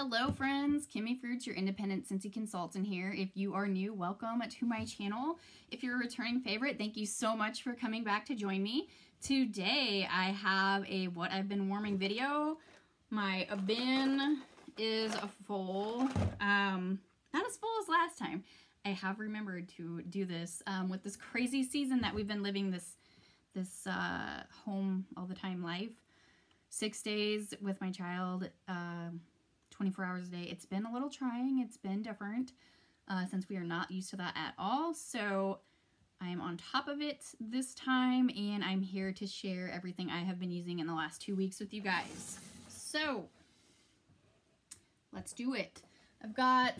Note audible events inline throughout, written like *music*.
Hello friends, Kimmy Fruits, your independent Scentsy consultant here. If you are new, welcome to my channel. If you're a returning favorite, thank you so much for coming back to join me. Today I have a what I've been warming video. My bin is full, um, not as full as last time. I have remembered to do this um, with this crazy season that we've been living this this uh, home all the time life. Six days with my child, uh, 24 hours a day. It's been a little trying. It's been different uh, since we are not used to that at all. So I'm on top of it this time and I'm here to share everything I have been using in the last two weeks with you guys. So let's do it. I've got,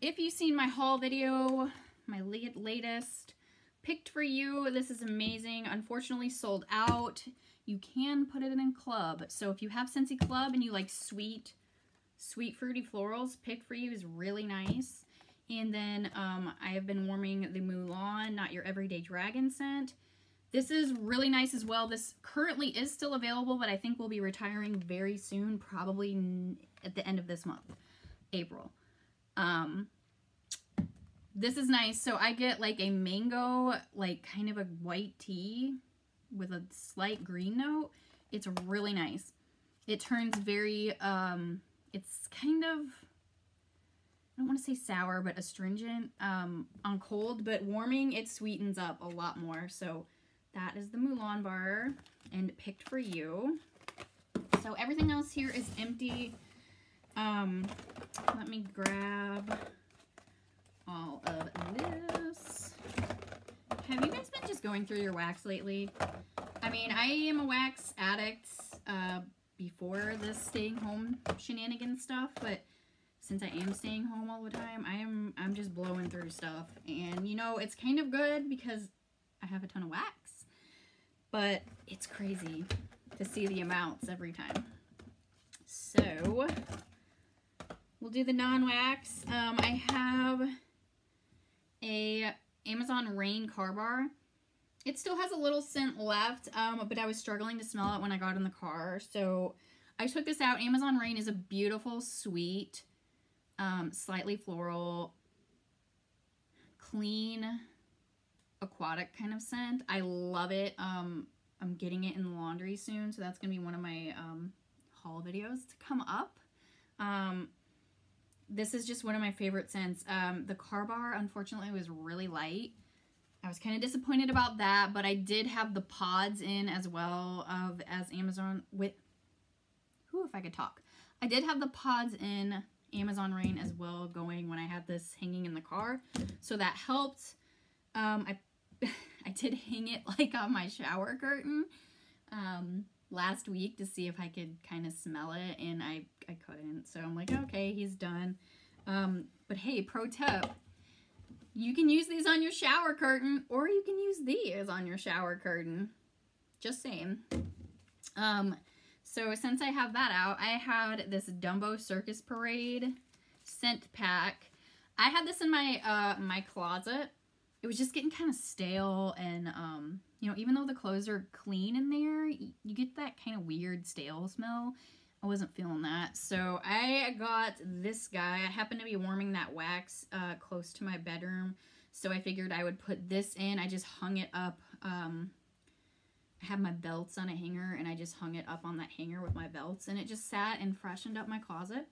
if you've seen my haul video, my latest, picked for you. This is amazing. Unfortunately sold out you can put it in club. So if you have Scentsy Club and you like sweet, sweet fruity florals, Pick for you is really nice. And then um, I have been warming the Mulan, Not Your Everyday Dragon scent. This is really nice as well. This currently is still available, but I think we'll be retiring very soon, probably at the end of this month, April. Um, this is nice. So I get like a mango, like kind of a white tea with a slight green note. It's really nice. It turns very, um, it's kind of, I don't want to say sour, but astringent um, on cold, but warming, it sweetens up a lot more. So that is the Mulan bar and picked for you. So everything else here is empty. Um, let me grab all of this. Have you guys going through your wax lately? I mean, I am a wax addict uh, before this staying home shenanigan stuff, but since I am staying home all the time, I am I'm just blowing through stuff. And you know, it's kind of good because I have a ton of wax. But it's crazy to see the amounts every time. So, we'll do the non-wax. Um, I have a Amazon Rain car bar. It still has a little scent left, um, but I was struggling to smell it when I got in the car. So I took this out. Amazon Rain is a beautiful, sweet, um, slightly floral, clean, aquatic kind of scent. I love it. Um, I'm getting it in laundry soon, so that's going to be one of my um, haul videos to come up. Um, this is just one of my favorite scents. Um, the car bar, unfortunately, was really light. I was kind of disappointed about that, but I did have the pods in as well of as Amazon with who if I could talk. I did have the pods in Amazon Rain as well going when I had this hanging in the car. So that helped. Um, I *laughs* I did hang it like on my shower curtain um, last week to see if I could kind of smell it and I, I couldn't. So I'm like, okay, he's done. Um, but hey, pro tip, you can use these on your shower curtain or you can use these on your shower curtain. Just saying. Um, so since I have that out, I had this Dumbo Circus Parade scent pack. I had this in my uh, my closet. It was just getting kind of stale and, um, you know, even though the clothes are clean in there, you get that kind of weird stale smell. I wasn't feeling that. So I got this guy. I happened to be warming that wax uh, close to my bedroom. So I figured I would put this in. I just hung it up. Um, I have my belts on a hanger and I just hung it up on that hanger with my belts. And it just sat and freshened up my closet.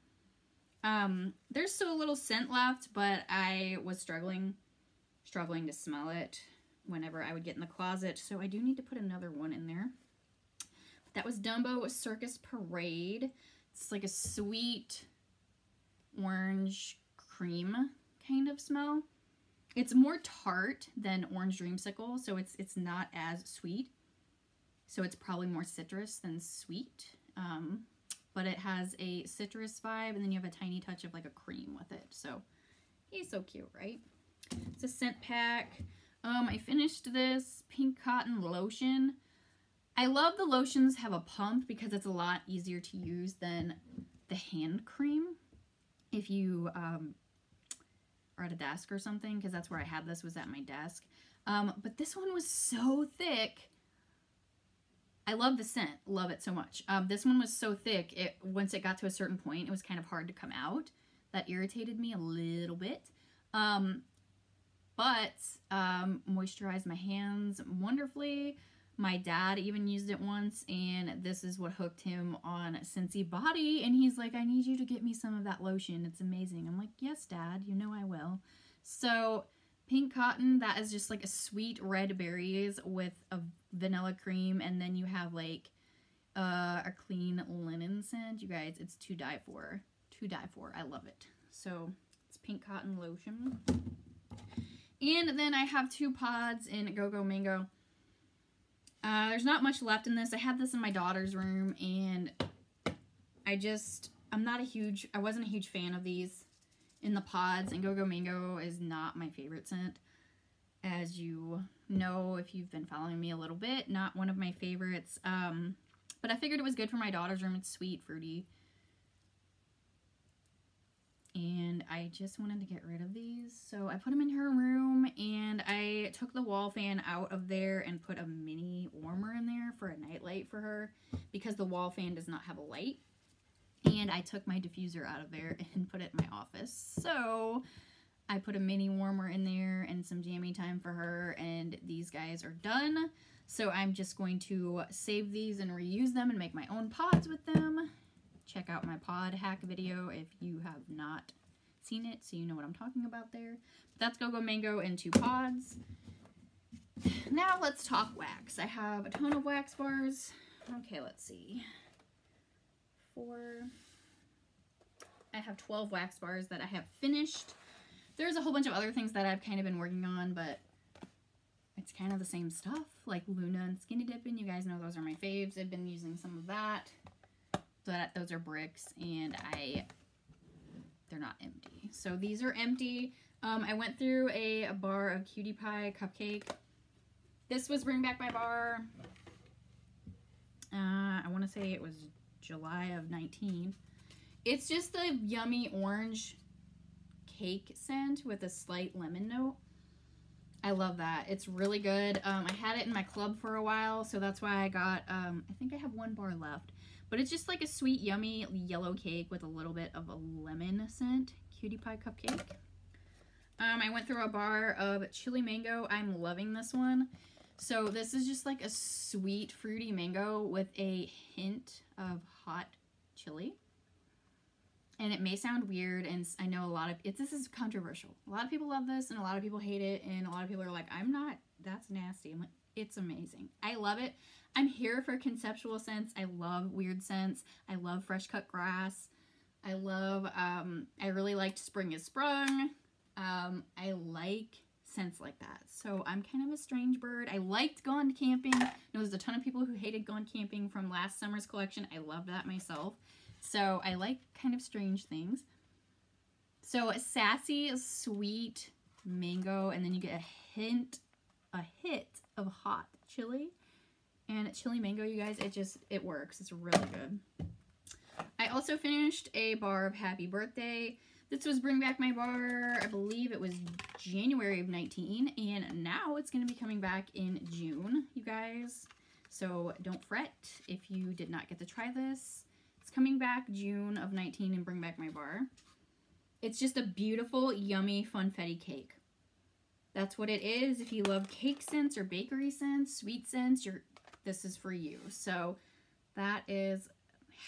Um, there's still a little scent left, but I was struggling, struggling to smell it whenever I would get in the closet. So I do need to put another one in there. That was Dumbo Circus Parade. It's like a sweet orange cream kind of smell. It's more tart than Orange Dreamsicle, so it's it's not as sweet. So it's probably more citrus than sweet. Um, but it has a citrus vibe, and then you have a tiny touch of like a cream with it. So he's so cute, right? It's a scent pack. Um, I finished this pink cotton lotion. I love the lotions have a pump because it's a lot easier to use than the hand cream if you um, are at a desk or something because that's where I had this was at my desk. Um, but this one was so thick. I love the scent. Love it so much. Um, this one was so thick, it once it got to a certain point, it was kind of hard to come out. That irritated me a little bit. Um, but um, moisturized my hands wonderfully. My dad even used it once, and this is what hooked him on Scentsy Body. And he's like, I need you to get me some of that lotion. It's amazing. I'm like, yes, dad, you know I will. So, pink cotton, that is just like a sweet red berries with a vanilla cream. And then you have like uh, a clean linen scent. You guys, it's to die for. To die for. I love it. So, it's pink cotton lotion. And then I have two pods in Go Go Mango. Uh, there's not much left in this. I had this in my daughter's room, and I just, I'm not a huge, I wasn't a huge fan of these in the pods, and Go Go Mango is not my favorite scent. As you know, if you've been following me a little bit, not one of my favorites. Um, but I figured it was good for my daughter's room. It's sweet, fruity and I just wanted to get rid of these. So I put them in her room and I took the wall fan out of there and put a mini warmer in there for a nightlight for her because the wall fan does not have a light. And I took my diffuser out of there and put it in my office. So I put a mini warmer in there and some jammy time for her and these guys are done. So I'm just going to save these and reuse them and make my own pods with them check out my pod hack video if you have not seen it so you know what I'm talking about there. But that's Go Go Mango in two pods. Now let's talk wax. I have a ton of wax bars. Okay, let's see. Four. I have 12 wax bars that I have finished. There's a whole bunch of other things that I've kind of been working on, but it's kind of the same stuff, like Luna and Skinny Dipping. You guys know those are my faves. I've been using some of that that those are bricks and I they're not empty. So these are empty. Um, I went through a, a bar of Cutie Pie cupcake. This was Bring Back My Bar. Uh, I want to say it was July of 19. It's just a yummy orange cake scent with a slight lemon note. I love that. It's really good. Um, I had it in my club for a while, so that's why I got, um, I think I have one bar left. But it's just like a sweet, yummy yellow cake with a little bit of a lemon scent. Cutie Pie Cupcake. Um, I went through a bar of chili mango. I'm loving this one. So this is just like a sweet, fruity mango with a hint of hot chili. And it may sound weird, and I know a lot of it. This is controversial. A lot of people love this, and a lot of people hate it, and a lot of people are like, "I'm not. That's nasty." I'm like, "It's amazing. I love it. I'm here for conceptual scents. I love weird scents. I love fresh cut grass. I love, um, I really liked Spring is Sprung. Um, I like scents like that. So I'm kind of a strange bird. I liked Gone Camping. I know there's a ton of people who hated Gone Camping from last summer's collection. I love that myself. So I like kind of strange things. So sassy, sweet mango, and then you get a hint, a hit of hot chili. And chili mango, you guys, it just, it works. It's really good. I also finished a bar of Happy Birthday. This was Bring Back My Bar, I believe it was January of 19, and now it's going to be coming back in June, you guys. So don't fret if you did not get to try this. It's coming back June of 19 and Bring Back My Bar. It's just a beautiful, yummy funfetti cake. That's what it is. If you love cake scents or bakery scents, sweet scents, you're this is for you. So that is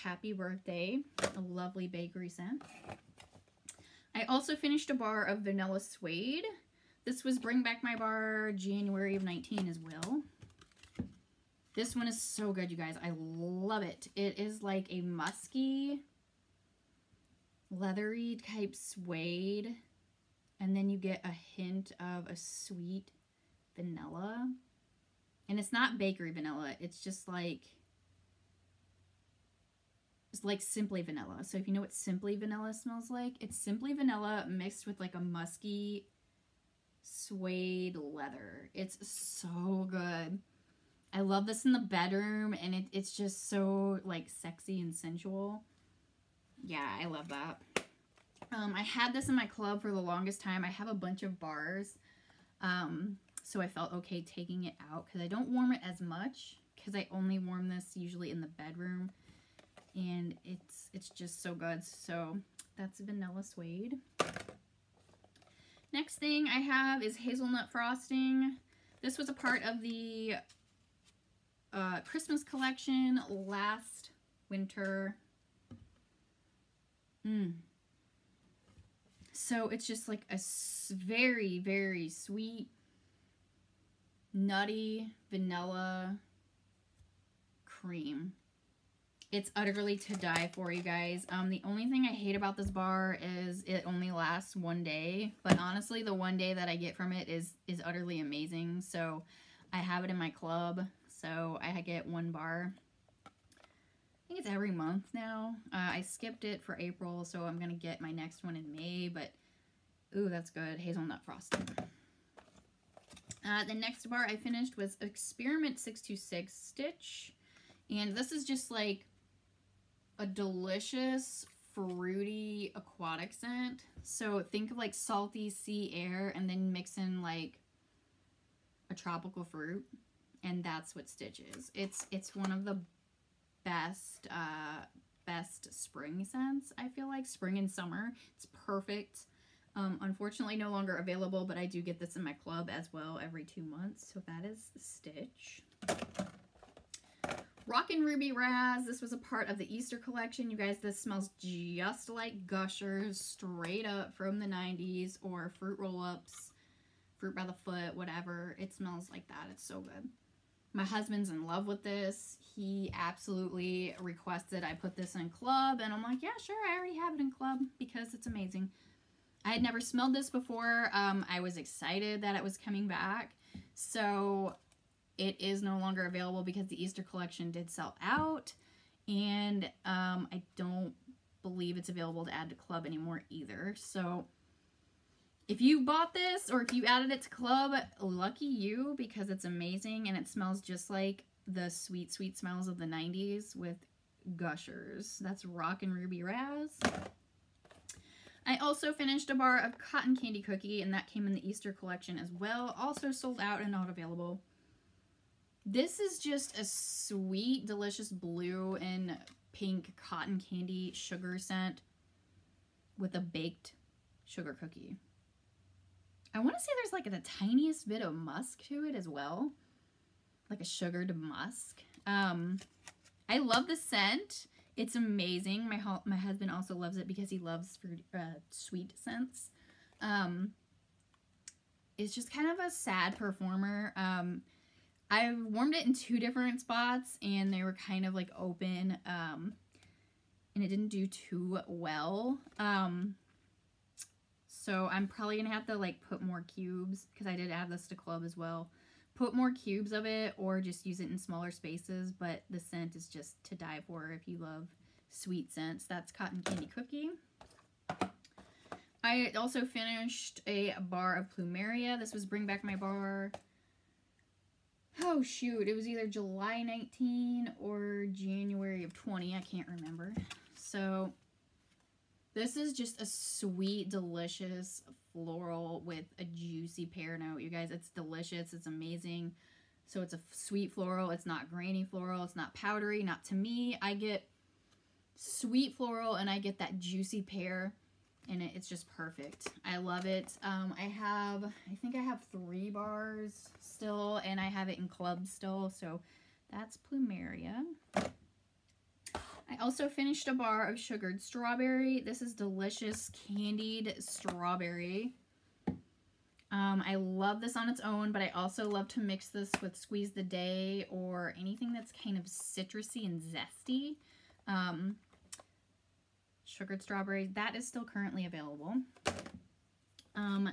Happy Birthday, a lovely bakery scent. I also finished a bar of Vanilla Suede. This was Bring Back My Bar January of 19 as well. This one is so good, you guys. I love it. It is like a musky, leathery type suede. And then you get a hint of a sweet vanilla. And it's not bakery vanilla. It's just like it's like simply vanilla. So if you know what simply vanilla smells like, it's simply vanilla mixed with like a musky suede leather. It's so good. I love this in the bedroom and it, it's just so like sexy and sensual. Yeah, I love that. Um, I had this in my club for the longest time. I have a bunch of bars. Um, so I felt okay taking it out because I don't warm it as much because I only warm this usually in the bedroom and it's it's just so good. So that's vanilla suede. Next thing I have is hazelnut frosting. This was a part of the uh, Christmas collection last winter. Mmm. So it's just like a very, very sweet, nutty vanilla cream. It's utterly to die for, you guys. Um, the only thing I hate about this bar is it only lasts one day. But honestly, the one day that I get from it is, is utterly amazing. So I have it in my club. So I get one bar. I think it's every month now. Uh, I skipped it for April, so I'm going to get my next one in May. But, ooh, that's good. Hazelnut frosting. Uh, the next bar I finished was Experiment 626 Stitch. And this is just like a delicious fruity aquatic scent. So think of like salty sea air and then mix in like a tropical fruit. And that's what Stitch is. It's it's one of the best uh best spring scents, I feel like. Spring and summer. It's perfect. Um, unfortunately, no longer available, but I do get this in my club as well every two months. So that is Stitch. Rockin' Ruby Raz. This was a part of the Easter collection. You guys, this smells just like Gushers, straight up from the 90s, or Fruit Roll-Ups, Fruit by the Foot, whatever. It smells like that. It's so good. My husband's in love with this. He absolutely requested I put this in club, and I'm like, yeah, sure, I already have it in club because it's amazing. I had never smelled this before. Um, I was excited that it was coming back. So it is no longer available because the Easter collection did sell out. And um, I don't believe it's available to add to club anymore either. So if you bought this or if you added it to club, lucky you because it's amazing and it smells just like the sweet, sweet smells of the 90s with gushers. That's Rockin' Ruby Raz. I also finished a bar of cotton candy cookie and that came in the Easter collection as well. Also sold out and not available. This is just a sweet, delicious blue and pink cotton candy sugar scent with a baked sugar cookie. I want to say there's like the tiniest bit of musk to it as well. Like a sugared musk. Um, I love the scent. It's amazing. My my husband also loves it because he loves fruit, uh, sweet scents. Um, it's just kind of a sad performer. Um, I warmed it in two different spots and they were kind of like open um, and it didn't do too well. Um, so I'm probably going to have to like put more cubes because I did add this to club as well. Put more cubes of it or just use it in smaller spaces. But the scent is just to die for if you love sweet scents. That's Cotton Candy Cookie. I also finished a bar of Plumeria. This was Bring Back My Bar oh shoot, it was either July 19 or January of 20. I can't remember. So this is just a sweet, delicious floral with a juicy pear note. You guys, it's delicious. It's amazing. So it's a sweet floral. It's not grainy floral. It's not powdery. Not to me. I get sweet floral and I get that juicy pear and it. It's just perfect. I love it. Um, I have, I think I have three bars still, and I have it in club still, so that's Plumeria. I also finished a bar of sugared strawberry. This is delicious candied strawberry. Um, I love this on its own, but I also love to mix this with Squeeze the Day or anything that's kind of citrusy and zesty. Um, sugared strawberry, That is still currently available. Um,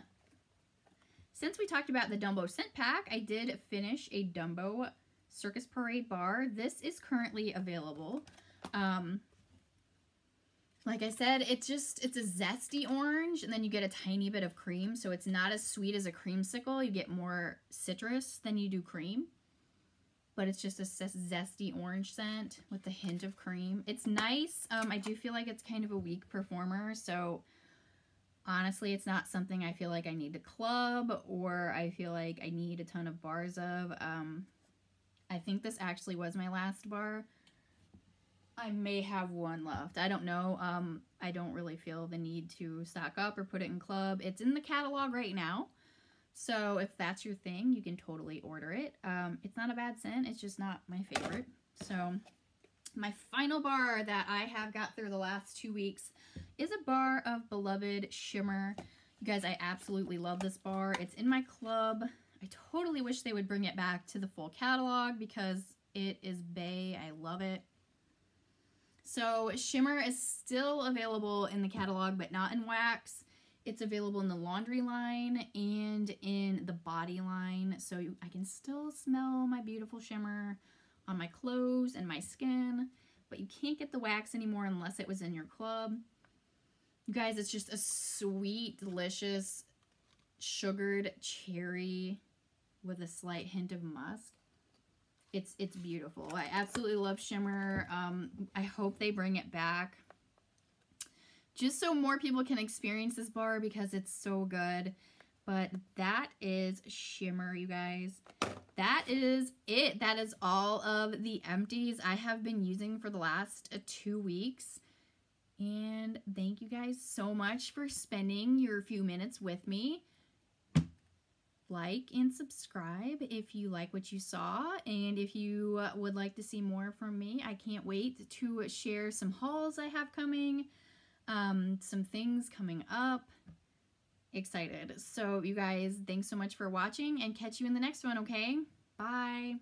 since we talked about the Dumbo scent pack, I did finish a Dumbo Circus Parade bar. This is currently available. Um, like I said, it's just, it's a zesty orange, and then you get a tiny bit of cream, so it's not as sweet as a creamsicle. You get more citrus than you do cream but it's just a zesty orange scent with a hint of cream. It's nice. Um, I do feel like it's kind of a weak performer, so honestly, it's not something I feel like I need to club or I feel like I need a ton of bars of. Um, I think this actually was my last bar. I may have one left. I don't know. Um, I don't really feel the need to stock up or put it in club. It's in the catalog right now. So if that's your thing, you can totally order it. Um, it's not a bad scent. It's just not my favorite. So my final bar that I have got through the last two weeks is a bar of Beloved Shimmer. You guys, I absolutely love this bar. It's in my club. I totally wish they would bring it back to the full catalog because it is Bay. I love it. So Shimmer is still available in the catalog, but not in wax. It's available in the laundry line and in the body line. So I can still smell my beautiful shimmer on my clothes and my skin, but you can't get the wax anymore unless it was in your club. You guys, it's just a sweet, delicious, sugared cherry with a slight hint of musk. It's it's beautiful. I absolutely love Shimmer. Um, I hope they bring it back. Just so more people can experience this bar because it's so good. But that is Shimmer, you guys. That is it. That is all of the empties I have been using for the last uh, two weeks. And thank you guys so much for spending your few minutes with me like and subscribe if you like what you saw. And if you uh, would like to see more from me i can't wait to share some hauls i have coming um, some things coming up. Excited. So you guys thanks so much for watching and catch you in the next one okay? Bye